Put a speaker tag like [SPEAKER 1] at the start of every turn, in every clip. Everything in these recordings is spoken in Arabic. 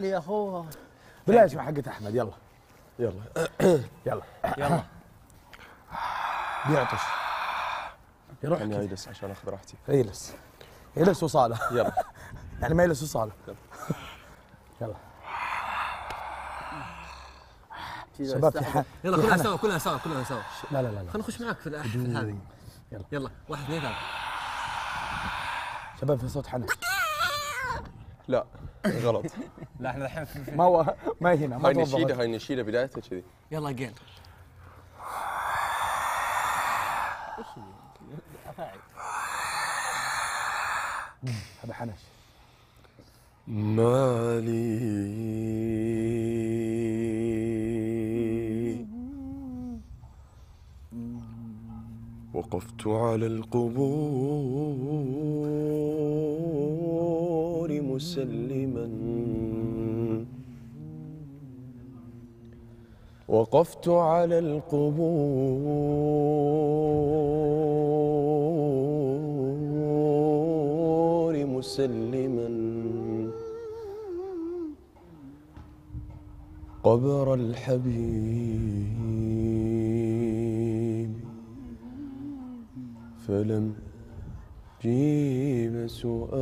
[SPEAKER 1] يا أخوه.
[SPEAKER 2] بلاش مع حقة أحمد. يلا.
[SPEAKER 3] يلا.
[SPEAKER 2] يلا.
[SPEAKER 1] يلا.
[SPEAKER 2] بيعطش. يروح
[SPEAKER 3] خليني
[SPEAKER 2] كذا.
[SPEAKER 3] اجلس عشان أخذ راحتي.
[SPEAKER 2] يجلس يجلس وصالة.
[SPEAKER 3] يلا.
[SPEAKER 2] يعني ما يجلس وصالة. يلا. شباب في حال
[SPEAKER 1] يلا كلنا. سوا كلنا سوا كلنا سوا.
[SPEAKER 2] لا لا لا
[SPEAKER 1] خلينا نخش معاك في هذه.
[SPEAKER 2] يلا.
[SPEAKER 1] يلا. واحد اثنين ثلاثة.
[SPEAKER 2] شباب في صوت حنك.
[SPEAKER 3] لا. غلط.
[SPEAKER 1] لا إحنا الحين
[SPEAKER 2] ما هو ما هنا ما
[SPEAKER 3] هاي. نشيدة هاي نشيدة بدايتها كذي.
[SPEAKER 1] يلا جيل
[SPEAKER 2] هذا حنش.
[SPEAKER 3] مالي. وقفت على القبور. مسلما. وقفت على القبور مسلما. قبر الحبيب. فلم جيب سؤالي.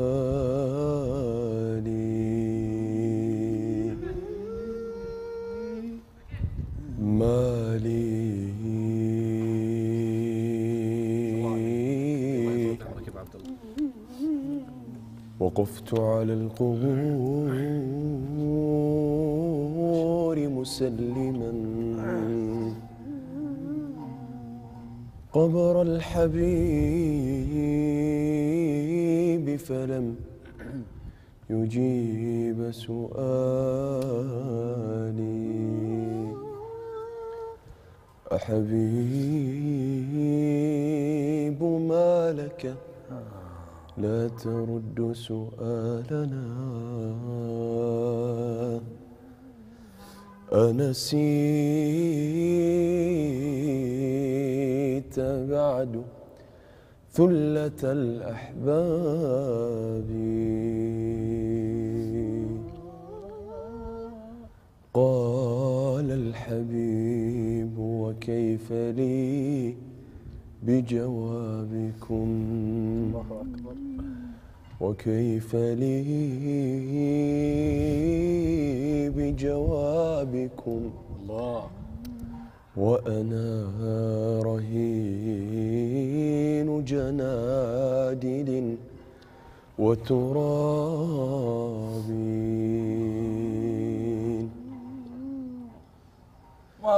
[SPEAKER 3] مالي. وقفت على القبور مسلما. قبر الحبيب فلم يجيب سؤالي. أحبيب ما لك؟ لا ترد سؤالنا. أنسيت بعد ثلة الأحباب. قال الحبيب وكيف لي بجوابكم؟ وكيف لي بجوابكم؟
[SPEAKER 2] الله.
[SPEAKER 3] وأنا رهين جنادل وتراب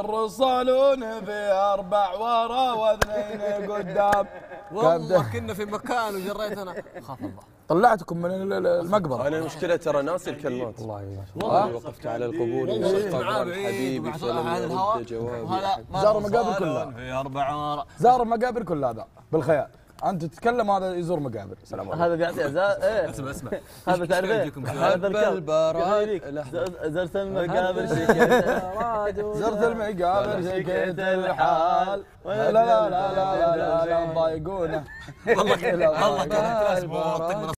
[SPEAKER 2] مر صالون في أربع ورا واثنين قدام.
[SPEAKER 1] والله كنا في مكان وجريتنا خاف الله.
[SPEAKER 2] طلعتكم من ال- ال- المقبرة.
[SPEAKER 3] أنا المشكلة ترى ناسي الكلمات.
[SPEAKER 2] والله ما شاء الله
[SPEAKER 1] والله.
[SPEAKER 3] وقفت على القبور
[SPEAKER 1] والله.
[SPEAKER 3] قبر
[SPEAKER 1] معاه بعيد
[SPEAKER 3] الحبيب
[SPEAKER 1] ومع
[SPEAKER 3] فلم
[SPEAKER 1] على الهواء
[SPEAKER 3] يرد جوابي.
[SPEAKER 1] وهذا
[SPEAKER 2] زار المقابر كلها.
[SPEAKER 1] في أربع ورا.
[SPEAKER 2] زار المقابر كلها هذا. بالخيال أنت تتكلم هذا يزور مقابر سلام عليكم.
[SPEAKER 4] هذا زا... إيه.
[SPEAKER 1] أسمع أسمع.
[SPEAKER 4] هذا
[SPEAKER 1] شيء.
[SPEAKER 4] هذا ز- زرت المقابر شكيت
[SPEAKER 2] زرت المقابر شكيت الحال. لا لا لا لا لا لا لا ضايقونا
[SPEAKER 1] والله والله كانت